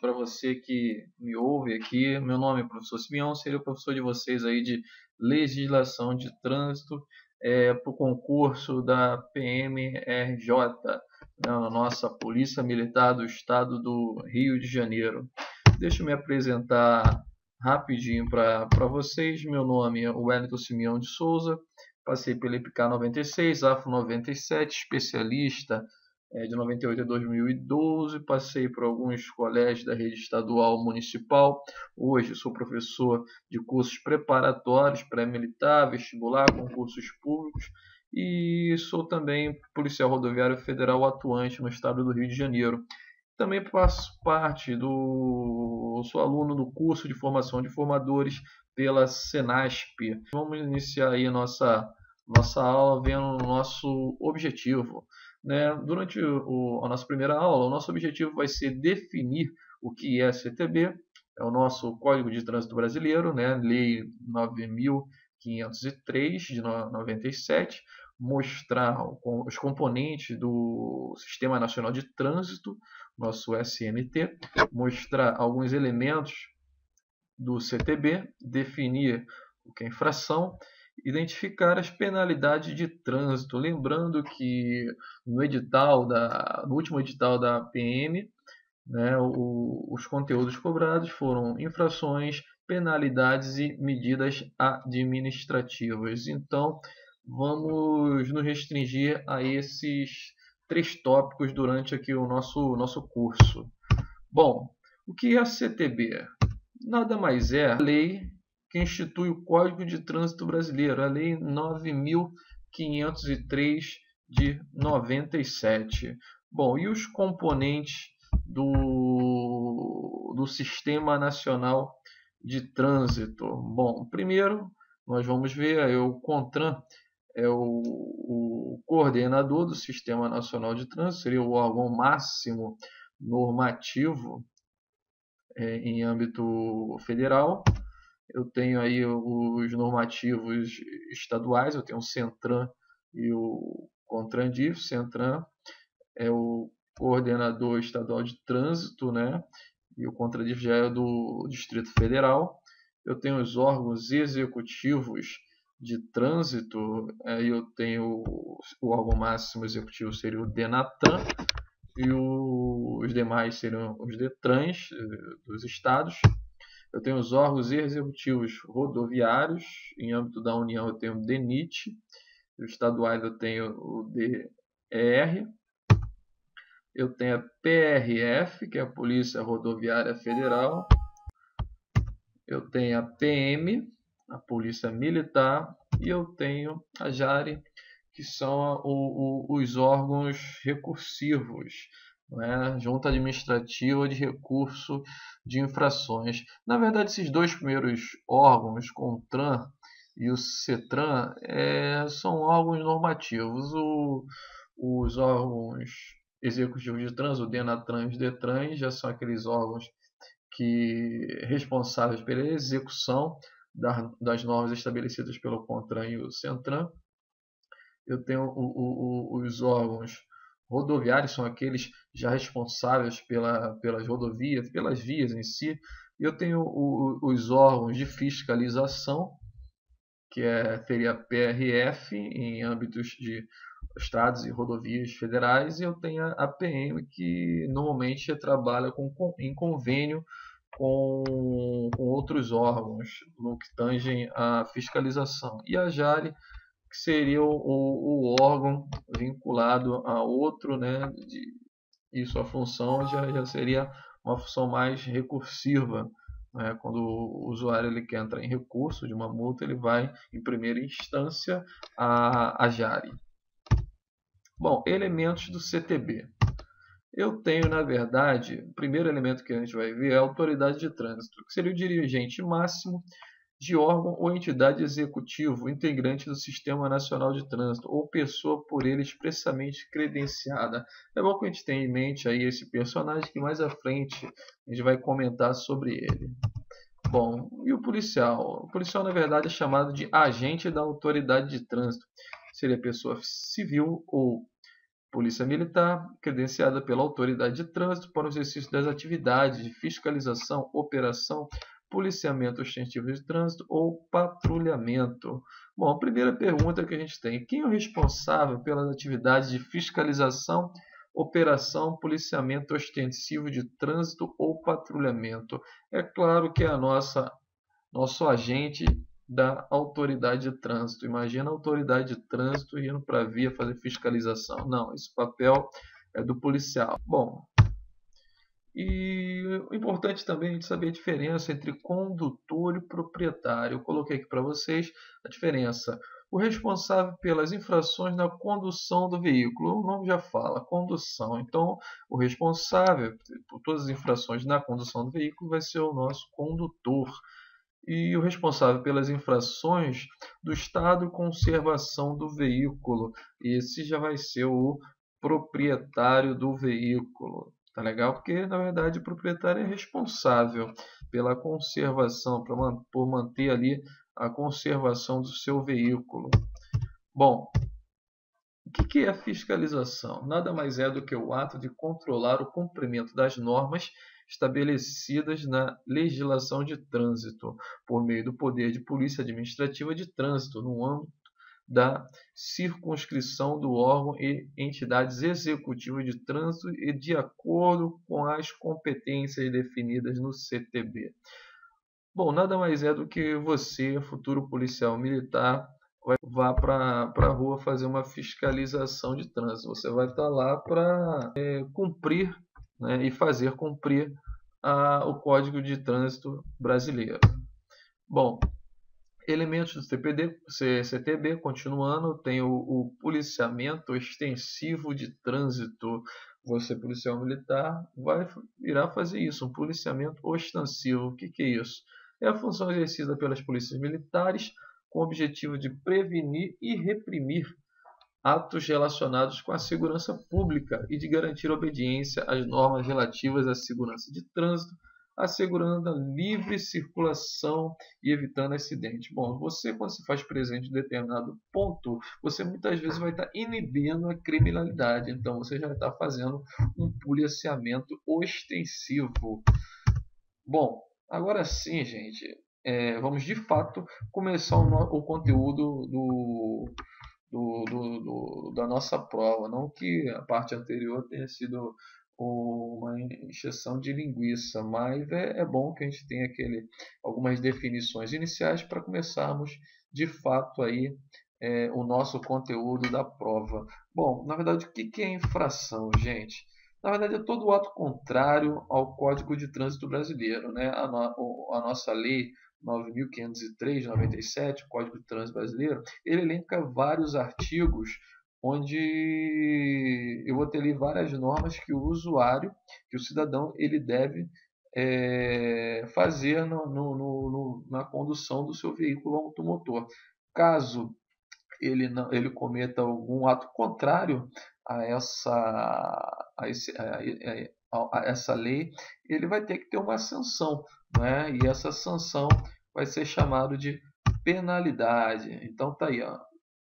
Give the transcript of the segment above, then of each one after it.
para você que me ouve aqui. Meu nome é professor Simeão, seria o professor de vocês aí de legislação de trânsito é, para o concurso da PMRJ, né, na nossa Polícia Militar do Estado do Rio de Janeiro. Deixa eu me apresentar rapidinho para vocês. Meu nome é Wellington Simeão de Souza, passei pelo IPK 96, AFO 97, especialista é, de 98 a 2012, passei por alguns colégios da rede estadual municipal. Hoje sou professor de cursos preparatórios, pré-militar, vestibular, concursos públicos e sou também policial rodoviário federal atuante no estado do Rio de Janeiro. Também faço parte do. sou aluno do curso de formação de formadores pela Senasp. Vamos iniciar aí nossa, nossa aula vendo o nosso objetivo. Né? Durante o, a nossa primeira aula, o nosso objetivo vai ser definir o que é CTB, é o nosso Código de Trânsito Brasileiro, né? Lei 9.503 de 97, mostrar os componentes do Sistema Nacional de Trânsito, nosso SNT, mostrar alguns elementos do CTB, definir o que é infração identificar as penalidades de trânsito. Lembrando que no edital da, no último edital da PM, né, o, os conteúdos cobrados foram infrações, penalidades e medidas administrativas. Então, vamos nos restringir a esses três tópicos durante aqui o nosso, nosso curso. Bom, o que é a CTB? Nada mais é a lei que institui o Código de Trânsito Brasileiro, a Lei 9.503 de 97. Bom, e os componentes do, do Sistema Nacional de Trânsito? Bom, primeiro nós vamos ver é o CONTRAN, é o, o coordenador do Sistema Nacional de Trânsito, seria o órgão máximo normativo é, em âmbito federal eu tenho aí os normativos estaduais, eu tenho o Centran e o Contrandif. Centran é o coordenador estadual de trânsito, né? E o Contrandif já é do Distrito Federal. Eu tenho os órgãos executivos de trânsito, aí eu tenho o órgão máximo executivo seria o Denatan e os demais seriam os Detrans eh, dos estados. Eu tenho os órgãos executivos rodoviários, em âmbito da União eu tenho o DENIT, os estaduais eu tenho o DER, eu tenho a PRF, que é a Polícia Rodoviária Federal, eu tenho a PM, a Polícia Militar, e eu tenho a JARE, que são os órgãos recursivos, né, junta administrativa de recurso de infrações. Na verdade, esses dois primeiros órgãos, CONTRAN e o CETRAN, é, são órgãos normativos. O, os órgãos executivos de trans, o DENATRAN e os DETRAN, já são aqueles órgãos que responsáveis pela execução das normas estabelecidas pelo CONTRAN e o CENTRAN. Eu tenho o, o, os órgãos rodoviários são aqueles já responsáveis pela, pelas rodovias, pelas vias em si. Eu tenho o, os órgãos de fiscalização, que é, seria a PRF, em âmbitos de estados e rodovias federais, e eu tenho a PM, que normalmente trabalha com, em convênio com, com outros órgãos no que tangem a fiscalização. E a JARE, que seria o, o, órgão vinculado a outro, né, de, e sua função já, já seria uma função mais recursiva. Né? Quando o usuário ele quer entrar em recurso de uma multa, ele vai, em primeira instância, a, a JARE. Bom, elementos do CTB. Eu tenho, na verdade, o primeiro elemento que a gente vai ver é a autoridade de trânsito, que seria o dirigente máximo de órgão ou entidade executivo integrante do Sistema Nacional de Trânsito ou pessoa por ele expressamente credenciada. É bom que a gente tenha em mente aí esse personagem que mais à frente a gente vai comentar sobre ele. Bom, e o policial? O policial, na verdade, é chamado de agente da autoridade de trânsito. Seria pessoa civil ou Polícia Militar, credenciada pela autoridade de trânsito para o exercício das atividades de fiscalização, operação, policiamento ostensivo de trânsito ou patrulhamento. Bom, a primeira pergunta que a gente tem: quem é o responsável pelas atividades de fiscalização, operação, policiamento ostensivo de trânsito ou patrulhamento? É claro que é a nossa nosso agente da autoridade de trânsito. Imagina a autoridade de trânsito indo para a via fazer fiscalização. Não, esse papel é do policial. Bom, e o importante também é saber a diferença entre condutor e proprietário. Eu coloquei aqui para vocês a diferença. O responsável pelas infrações na condução do veículo, o nome já fala, condução. Então, o responsável por todas as infrações na condução do veículo vai ser o nosso condutor e o responsável pelas infrações do estado de conservação do veículo. Esse já vai ser o proprietário do veículo. Tá legal? Porque, na verdade, o proprietário é responsável pela conservação, por manter ali a conservação do seu veículo. Bom, o que é fiscalização? Nada mais é do que o ato de controlar o cumprimento das normas estabelecidas na legislação de trânsito, por meio do poder de polícia administrativa de trânsito, no âmbito da circunscrição do órgão e entidades executivas de trânsito e de acordo com as competências definidas no CTB. Bom, nada mais é do que você, futuro policial militar, vai, vá para a rua fazer uma fiscalização de trânsito. Você vai estar lá para é, cumprir né, e fazer cumprir a, o Código de Trânsito Brasileiro. Bom, elementos do CPD, CTB, continuando, tem o, o, policiamento extensivo de trânsito. Você, policial militar, vai irá fazer isso, um policiamento ostensivo. O que, que é isso? É a função exercida pelas polícias militares com o objetivo de prevenir e reprimir atos relacionados com a segurança pública e de garantir obediência às normas relativas à segurança de trânsito, assegurando a livre circulação e evitando acidentes. Bom, você quando se faz presente em determinado ponto, você muitas vezes vai estar inibindo a criminalidade, então você já está fazendo um policiamento ostensivo. Bom, agora sim, gente, é, vamos de fato começar o, o conteúdo do do, do, do, da nossa prova. Não que a parte anterior tenha sido uma encheção de linguiça, mas é, é bom que a gente tenha aquele, algumas definições iniciais para começarmos de fato aí é, o nosso conteúdo da prova. Bom, na verdade, o que é infração, gente? Na verdade, é todo ato contrário ao Código de Trânsito Brasileiro. Né? A, no, a nossa lei 9.503 97, Código de Trânsito Brasileiro, ele elenca vários artigos onde eu vou ter ali várias normas que o usuário, que o cidadão, ele deve é, fazer no, no, no, na condução do seu veículo automotor. Caso ele, não, ele cometa algum ato contrário a essa, a, esse, a, a, a essa lei, ele vai ter que ter uma sanção né? e essa sanção vai ser chamado de penalidade. Então tá aí, ó.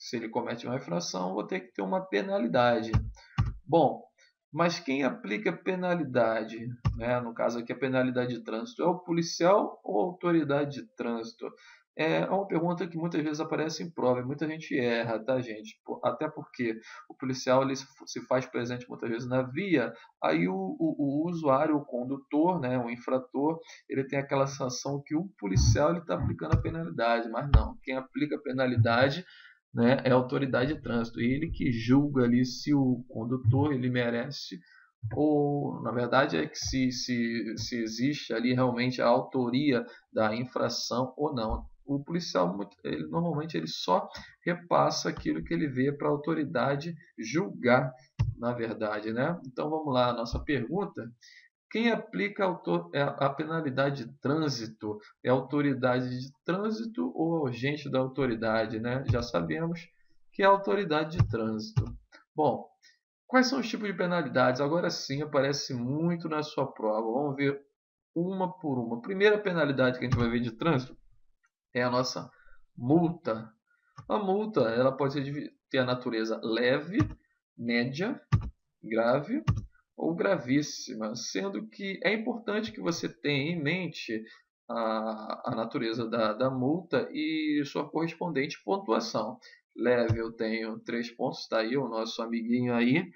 Se ele comete uma infração, vou ter que ter uma penalidade. Bom, mas quem aplica penalidade, né? no caso aqui a penalidade de trânsito, é o policial ou a autoridade de trânsito? É uma pergunta que muitas vezes aparece em prova, e muita gente erra, tá, gente? Até porque o policial ele se faz presente muitas vezes na via, aí o, o, o usuário, o condutor, né, o infrator, ele tem aquela sanção que o policial está aplicando a penalidade, mas não, quem aplica a penalidade né, é a autoridade de trânsito, ele que julga ali se o condutor ele merece ou na verdade é que se, se, se existe ali realmente a autoria da infração ou não o policial ele, normalmente ele só repassa aquilo que ele vê para a autoridade julgar, na verdade, né? Então vamos lá, nossa pergunta. Quem aplica é, a penalidade de trânsito é a autoridade de trânsito ou agente da autoridade, né? Já sabemos que é a autoridade de trânsito. Bom, quais são os tipos de penalidades? Agora sim aparece muito na sua prova. Vamos ver uma por uma. primeira penalidade que a gente vai ver de trânsito é a nossa multa. A multa ela pode ter a natureza leve, média, grave ou gravíssima, sendo que é importante que você tenha em mente a, a natureza da, da multa e sua correspondente pontuação. Leve, eu tenho três pontos, está aí o nosso amiguinho aí,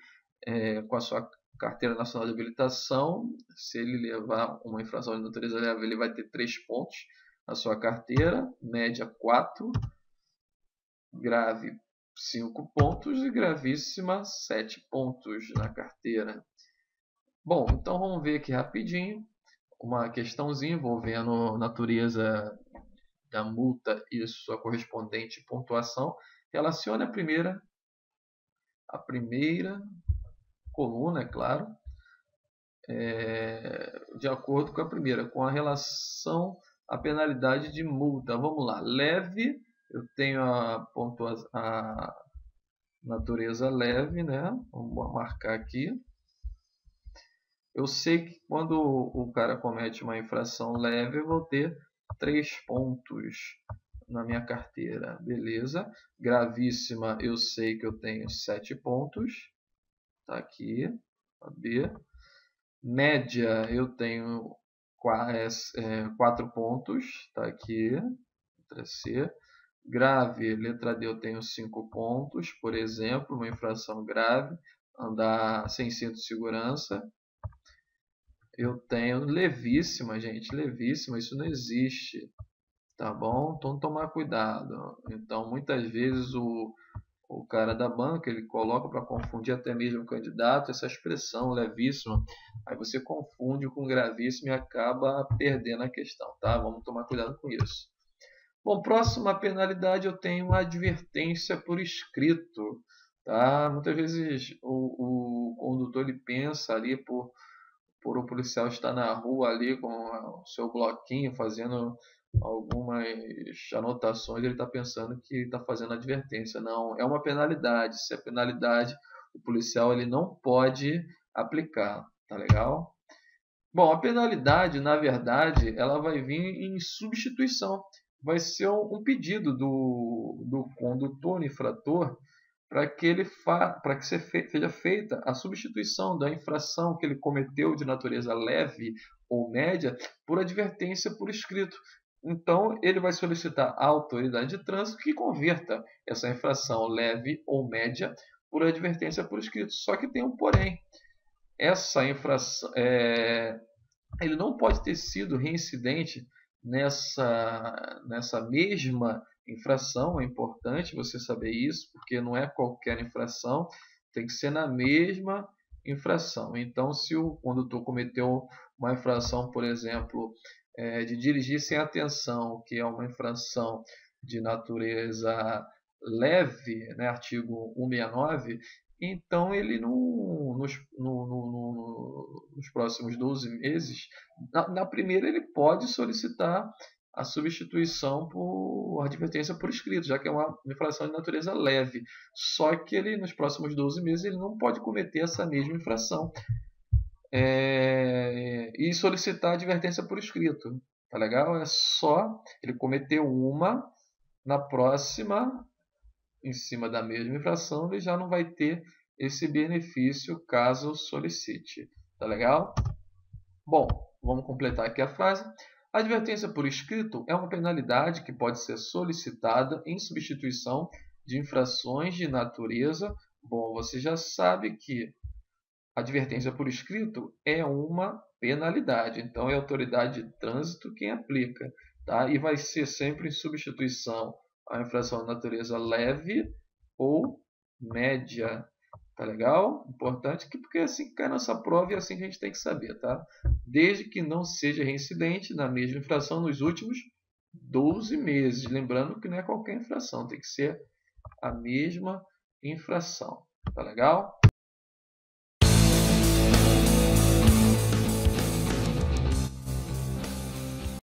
é, com a sua carteira nacional de habilitação. Se ele levar uma infração de natureza leve, ele vai ter três pontos na sua carteira, média 4, grave 5 pontos e gravíssima 7 pontos na carteira. Bom, então vamos ver aqui rapidinho uma questãozinha envolvendo natureza da multa e sua correspondente pontuação. Relacione a primeira a primeira coluna, é claro, é, de acordo com a primeira, com a relação à penalidade de multa. Vamos lá, leve, eu tenho a, pontua a natureza leve, né? Vamos marcar aqui. Eu sei que quando o cara comete uma infração leve, eu vou ter três pontos na minha carteira, beleza? Gravíssima, eu sei que eu tenho sete pontos, tá aqui, a B. Média, eu tenho é, é, quatro pontos, tá aqui, letra C. Grave, letra D, eu tenho cinco pontos, por exemplo, uma infração grave, andar sem cinto de segurança, eu tenho levíssima, gente, levíssima, isso não existe, tá bom? Então tomar cuidado. Então muitas vezes o, o cara da banca ele coloca para confundir até mesmo o candidato essa expressão levíssima, aí você confunde com gravíssimo e acaba perdendo a questão, tá? Vamos tomar cuidado com isso. Bom, próxima penalidade eu tenho uma advertência por escrito, tá? Muitas vezes o, o condutor ele pensa ali por por o policial estar na rua ali com o seu bloquinho fazendo algumas anotações, ele está pensando que está fazendo advertência. Não, é uma penalidade. Se é penalidade, o policial ele não pode aplicar, tá legal? Bom, a penalidade, na verdade, ela vai vir em substituição. Vai ser um pedido do, do condutor, infrator, para que ele para que seja feita a substituição da infração que ele cometeu de natureza leve ou média por advertência por escrito. Então, ele vai solicitar à autoridade de trânsito que converta essa infração leve ou média por advertência por escrito. Só que tem um porém. Essa infração, é, ele não pode ter sido reincidente nessa, nessa mesma infração, é importante você saber isso, porque não é qualquer infração, tem que ser na mesma infração. Então, se o condutor cometeu uma infração, por exemplo, é, de dirigir sem atenção, que é uma infração de natureza leve, né, artigo 169, então ele no, nos, no, no, nos próximos 12 meses, na, na primeira ele pode solicitar a substituição por advertência por escrito, já que é uma infração de natureza leve. Só que ele, nos próximos 12 meses, ele não pode cometer essa mesma infração é, e solicitar advertência por escrito. Tá legal? É só ele cometer uma, na próxima, em cima da mesma infração, ele já não vai ter esse benefício caso solicite. Tá legal? Bom, vamos completar aqui a frase. A advertência por escrito é uma penalidade que pode ser solicitada em substituição de infrações de natureza. Bom, você já sabe que a advertência por escrito é uma penalidade, então é a autoridade de trânsito quem aplica, tá? E vai ser sempre em substituição a infração de natureza leve ou média. Tá legal? Importante que porque é assim que cai nossa prova e é assim que a gente tem que saber, tá? Desde que não seja reincidente na mesma infração nos últimos 12 meses. Lembrando que não é qualquer infração, tem que ser a mesma infração. Tá legal?